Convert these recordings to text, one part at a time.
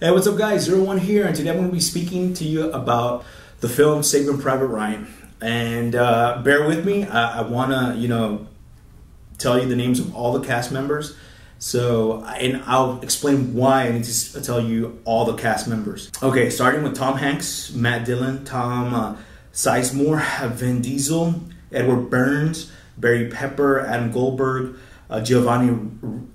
Hey, what's up, guys? Zero One here, and today I'm going to be speaking to you about the film Saving Private Ryan. And uh, bear with me, I, I want to, you know, tell you the names of all the cast members. So, and I'll explain why I need to tell you all the cast members. Okay, starting with Tom Hanks, Matt Dillon, Tom uh, Sizemore, Vin Diesel, Edward Burns, Barry Pepper, Adam Goldberg, uh, Giovanni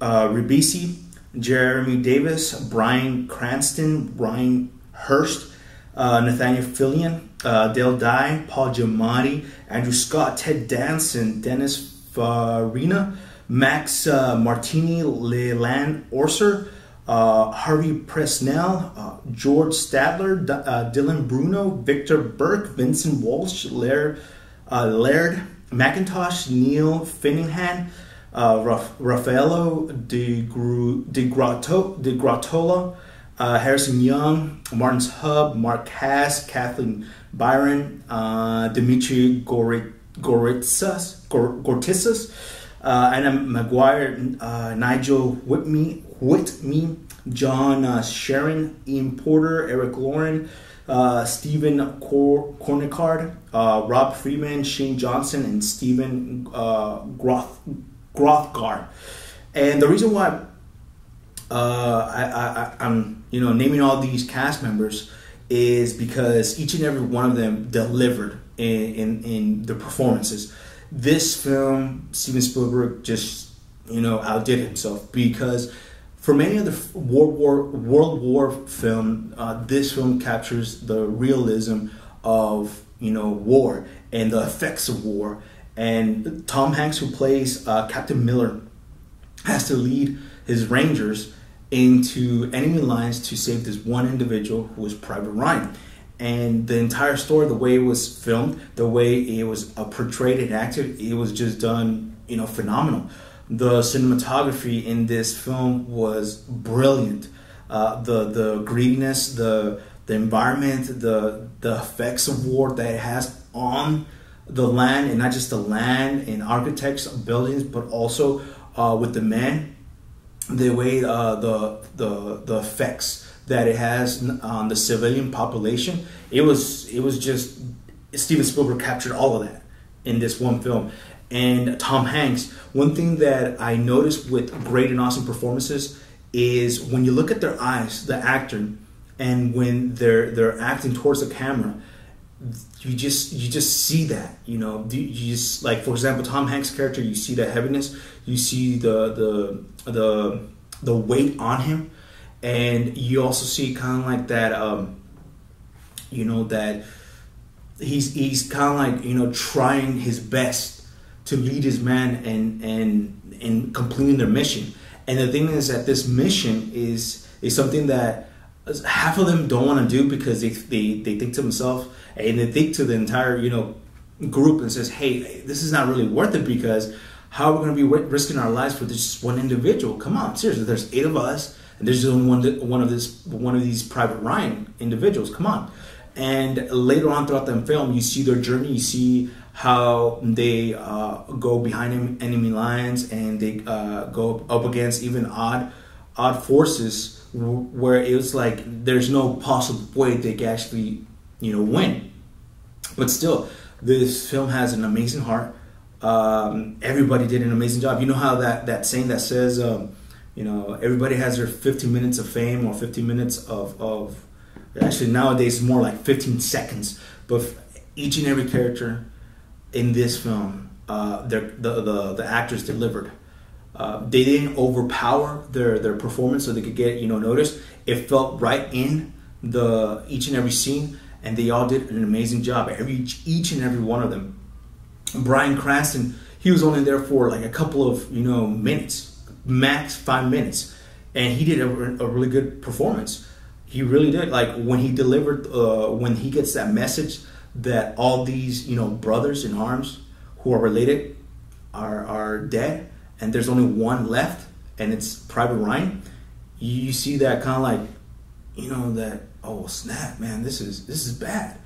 uh, Ribisi, Jeremy Davies, Bryan Cranston, Ryan Hurst, uh, Nathaniel Fillion, uh, Dale Dye, Paul Giamatti, Andrew Scott, Ted Danson, Dennis Farina, Max uh, Martini, Leland Orser, uh, Harvey Presnell, uh, George Stadler, D- uh, Dylan Bruno, Victor Burke, Vincent Walsh, Laird, Laird McIntosh, Neil Finningham, uh, Raffaello De, Gru, De, Grotto, De Grottola, uh, Harrison Young, Martin's Hub, Mark Cass, Kathleen Byron, uh, Demetri Goritsas, Gortitsas, uh, Anna McGuire, uh, Nigel Whitme, Whitney, John uh, Sharon, Ian Porter, Eric Lauren, uh, Stephen Cor- Cornicard, uh, Rob Freeman, Shane Johnson, and Stephen uh, Groth Grothgar. And the reason why uh, I, I, am you know naming all these cast members is because each and every one of them delivered in in, in the performances. This film, Steven Spielberg just you know outdid himself because for many of the World War World War film, uh, this film captures the realism of you know war and the effects of war and Tom Hanks, who plays uh, Captain Miller, has to lead his Rangers into enemy lines to save this one individual who is Private Ryan. And the entire story, the way it was filmed, the way it was uh, portrayed and acted, it was just done, you know, phenomenal. The cinematography in this film was brilliant. Uh, the the greediness, the the environment, the the effects of war that it has on the land and not just the land and architects buildings but also uh, with the men the way uh, the the the effects that it has on the civilian population it was it was just Steven Spielberg captured all of that in this one film. And Tom Hanks one thing that I noticed with great and awesome performances is when you look at their eyes the actor and when they're they're acting towards the camera you just you just see that you know? You just like for example Tom Hanks character you see the heaviness you see the the the the weight on him and you also see kind of like that um you know that he's he's kind of like you know trying his best to lead his man and and and completing their mission. And the thing is that this mission is is something that half of them don't want to do because they, they, they think to themselves and they think to the entire you know group and says hey this is not really worth it because how are we going to be risking our lives for this one individual? Come on seriously there's eight of us and there's only one one of this one of these private ryan individuals come on. And later on throughout the film you see their journey you see how they uh, go behind enemy lines and they uh, go up against even odd odd forces where it was like there's no possible way they could actually you know win. But still this film has an amazing heart. Um, everybody did an amazing job. You know how that that saying that says um, you know everybody has their 15 minutes of fame or 15 minutes of, of actually nowadays more like 15 seconds. But each and every character in this film uh, the, the the actors delivered uh, they didn't overpower their their performance so they could get you know noticed. It felt right in the each and every scene, and they all did an amazing job. Every each and every one of them. Bryan Cranston, he was only there for like a couple of you know minutes, max five minutes, and he did a, a really good performance. He really did. Like when he delivered, uh, when he gets that message that all these you know brothers in arms who are related are are dead and there's only one left and it's Private Ryan, you see that kind of like, you know, that oh snap, man, this is this is bad.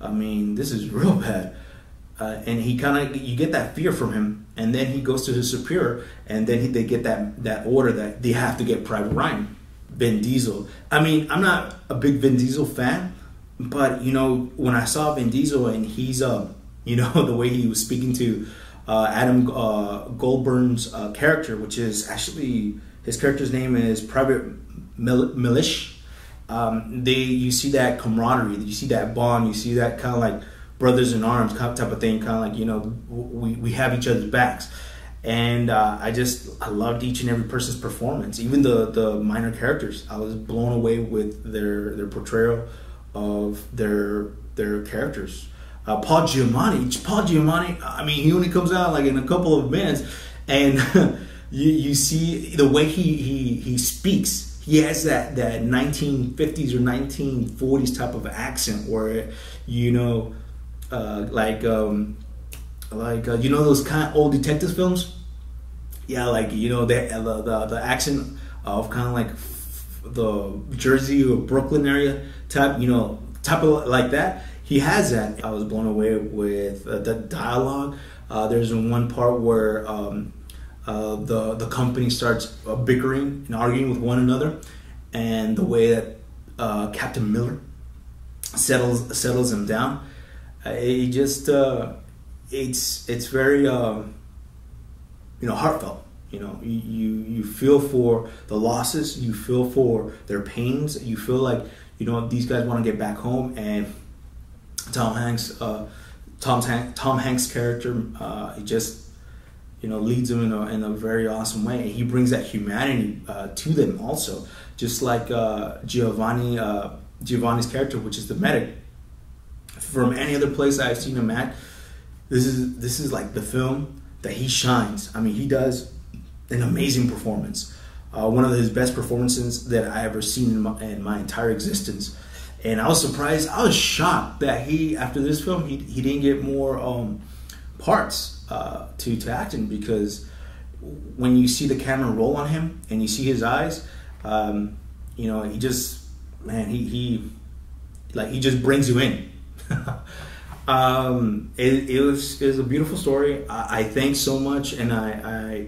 I mean, this is real bad. Uh, and he kind of you get that fear from him, and then he goes to his superior, and then he, they get that that order that they have to get Private Ryan. Vin Diesel. I mean, I'm not a big Vin Diesel fan, but you know, when I saw Vin Diesel and he's uh, you know, the way he was speaking to uh, Adam uh, Goldberg's uh, character, which is actually his character's name is Private Mil- Mellish. Um, they you see that camaraderie, you see that bond, you see that kind of like brothers in arms type of thing, kind of like you know we we have each other's backs and uh, I just I loved each and every person's performance, even the the minor characters. I was blown away with their their portrayal of their their characters. Uh, Paul Giamatti, Paul Giamatti. I mean, he only comes out like in a couple of minutes, and you you see the way he he he speaks. He has that that 1950s or 1940s type of accent where you know, uh, like. Um, like uh, you know those kind of old detective films yeah like you know the the, the, the accent of kind of like the jersey or brooklyn area type you know type of like that he has that i was blown away with uh, the dialogue uh, there's one part where um, uh, the the company starts uh, bickering and arguing with one another and the way that uh, captain miller settles settles them down he just it's it's very um, you know heartfelt. You know, you you feel for the losses, you feel for their pains, you feel like you know these guys want to get back home, and Tom Hanks, uh, Tom Tom Hanks' character, uh, he just you know leads them in a, in a very awesome way, and he brings that humanity uh, to them also, just like uh, Giovanni uh, Giovanni's character, which is the medic. From any other place I've seen him at, this is this is like the film that he shines. I mean, he does an amazing performance. Uh, one of his best performances that I ever seen in my, in my, entire existence. And I was surprised. I was shocked that he, after this film, he, he didn't get more um, parts uh, to to acting because when you see the camera roll on him and you see his eyes, um, you know, he just man, he he like he just brings you in. Um, it, it, was it was a beautiful story. I, I thank so much, and I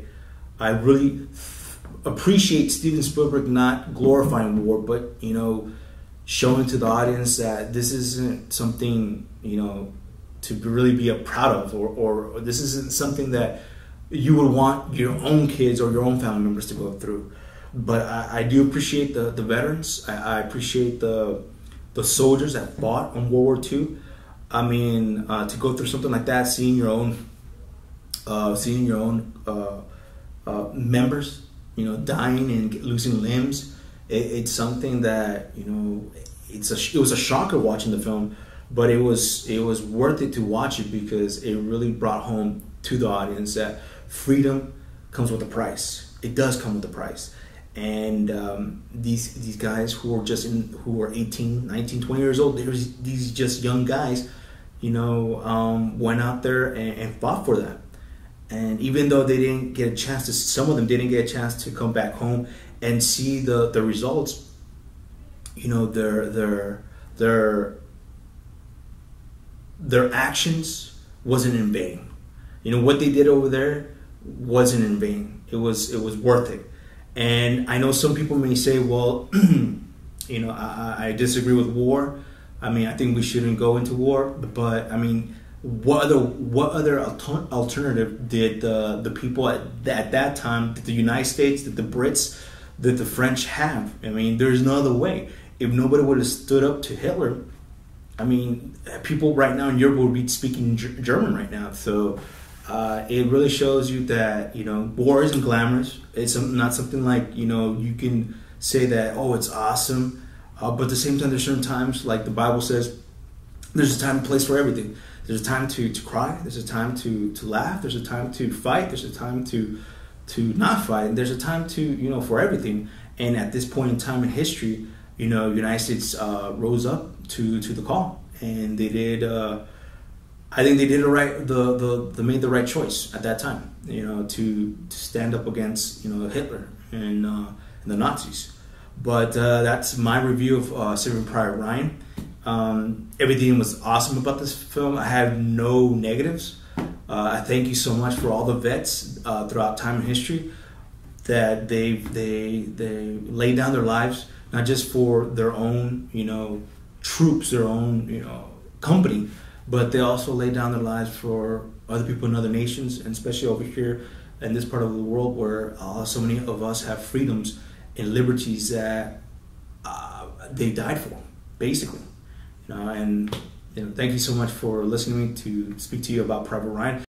I, I really appreciate Steven Spielberg not glorifying war, but you know, showing to the audience that this isn't something you know to really be a proud of, or, or this isn't something that you would want your own kids or your own family members to go through. But I, I do appreciate the, the veterans. I, I appreciate the the soldiers that fought in World War II. I mean, uh, to go through something like that, seeing your own, uh, seeing your own uh, uh members, you know, dying and losing limbs, it, it's something that you know, it's a it was a shocker watching the film, but it was it was worth it to watch it because it really brought home to the audience that freedom comes with a price. It does come with a price. And um, these these guys who were just in who were 18, 19, 20 years old, there's these just young guys you know, um, went out there and, and, fought for that. And even though they didn't get a chance to, some of them didn't get a chance to come back home and see the, the results. You know, their their their their actions wasn't in vain. You know what they did over there wasn't in vain. It was it was worth it. And I know some people may say, well, you know, I, I disagree with war I mean, I think we shouldn't go into war, but I mean, what other what other alternative did the the people at, at that time, did the United States, did the Brits, did the French have? I mean, there's no other way. If nobody would have stood up to Hitler, I mean, people right now in Europe would be speaking German right now. So uh, it really shows you that you know war isn't glamorous. It's not something like you know you can say that oh it's awesome uh, but at the same time, there's certain times, like the Bible says, there's a time and place for everything. There's a time to, to cry. There's a time to, to laugh. There's a time to fight. There's a time to to not fight. And there's a time to you know for everything. And at this point in time in history, you know, United States uh, rose up to to the call, and they did. Uh, I think they did the right. The, the they made the right choice at that time. You know, to to stand up against you know Hitler and, uh, and the Nazis. But uh, that's my review of uh, Saving Private Ryan. Um, everything was awesome about this film. I have no negatives. Uh, I thank you so much for all the vets uh, throughout time and history. that they they they lay down their lives not just for their own you know troops, their own you know company, but they also laid down their lives for other people in other nations, and especially over here in this part of the world where uh, so many of us have freedoms and liberties that uh, they died for, basically. Know, and you know, thank you so much for listening to speak to you about Private Ryan.